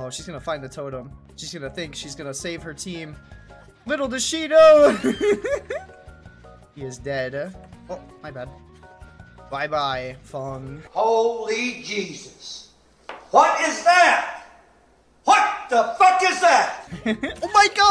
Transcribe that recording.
Oh, she's gonna find the totem. She's gonna think she's gonna save her team. Little does she know! he is dead. Oh, my bad. Bye-bye, Fong. Holy Jesus. What is that? What the fuck is that? oh my god!